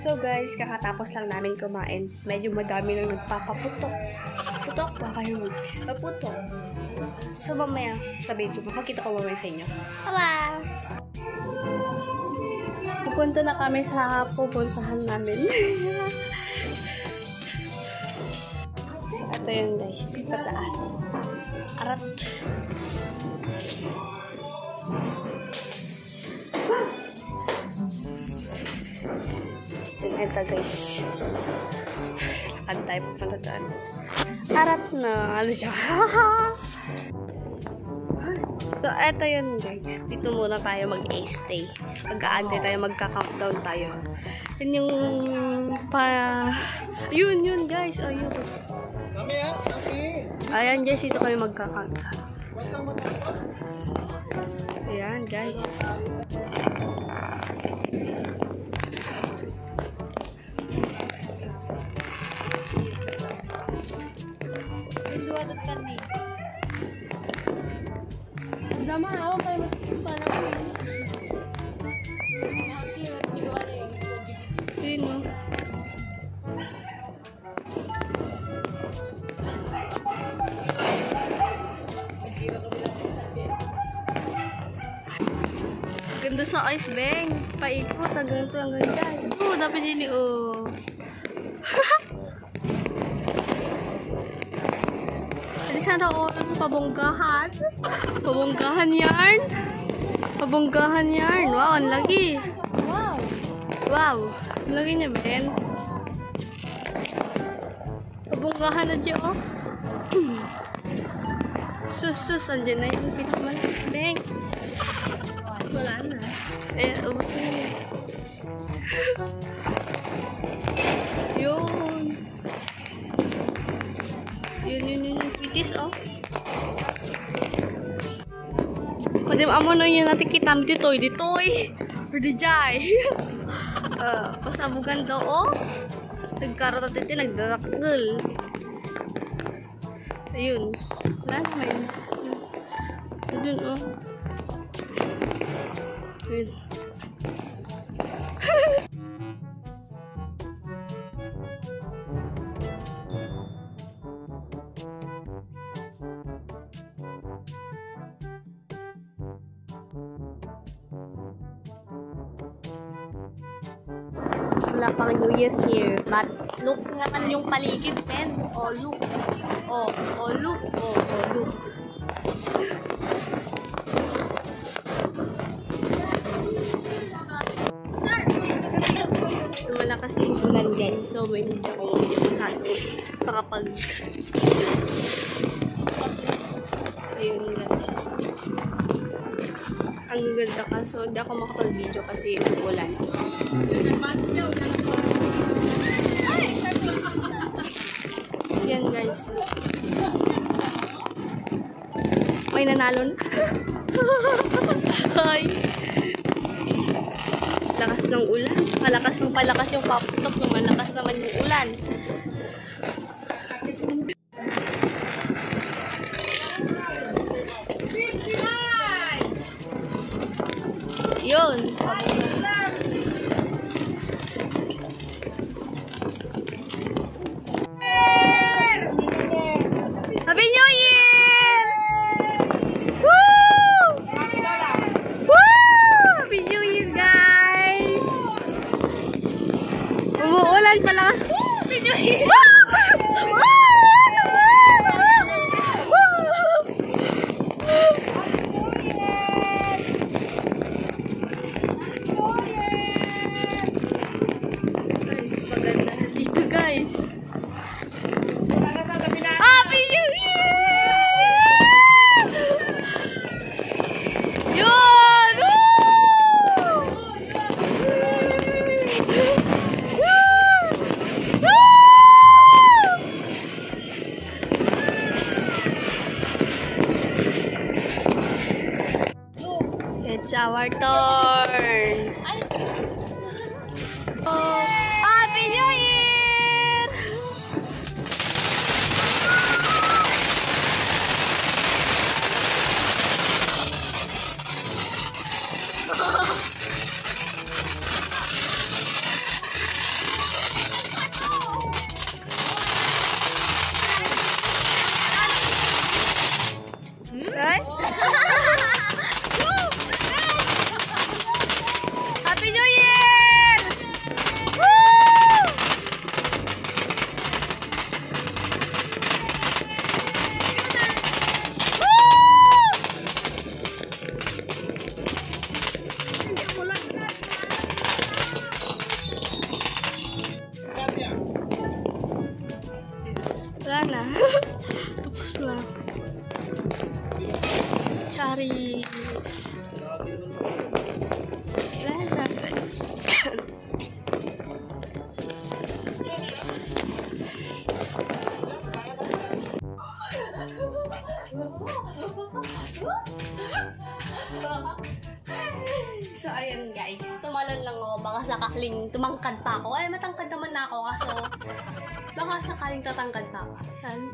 So guys, kakatapos lang namin kumain. Medyo madami lang nagpapaputok. Putok ba kayo magpaputok? So mamaya, sabihin ko, papakita ko mamaya sa inyo. Bye! Pupunta na kami sa pupuntahan namin. Ito yun guys, pataas. Arat. Ito ito guys. Lakad tayo pupunta doon. Arat na. Ano siya? so, eto yun guys. Dito muna tayo mag-stay. Mag-aantay tayo, magka-countdown tayo. Yun yung pa... Yun, yun guys. Ayun. Mamaya, sabi. Ayan guys, dito kami magka-countdown. Ayan guys. Ganda sa ice bang. Paikot hanggang to hanggang dyan. Oo, dapat yun oh. Hindi sana all pabonggahan. Pabonggahan yarn. Pabonggahan yarn. Wow, ang lagi. Wow! Wow, ang lagi niya, Ben. Pabonggahan na dyan, oh. sus, sus, andyan na yung pinis malakas, Ben. Wala na. Eh, ubos na yun. yun. Yun, yun, yun. yung Pitis, oh. Pwede mo amo nun yung natin kita mo dito, dito, eh. Or di jay. uh, pasabugan daw, oh. Nagkaroon natin ito, nagdarakgal. Ayun. Wala naman. Ayun, oh. Ayun. Wala pang New Year here. But look naman yung paligid, men. Oh, look. Oh, oh, look. Oh, oh, look. Guys. So, may ako hindi masyado makapag... Ayun guys. Ang ganda ka. So, hindi ako makapag-video kasi ulan. Yan guys. May nanalo na. Hi. Lakas ng ulan. Malakas ng palakas yung paputok. Yung malakas naman yung ulan. Yun. Happy Our turn. Lahat natin. So, ayun guys. Tumalon lang ako. Baka sakaling tumangkad pa ako. Ay, matangkad naman na ako. Kaso, baka sakaling tatangkad pa ako. Yan.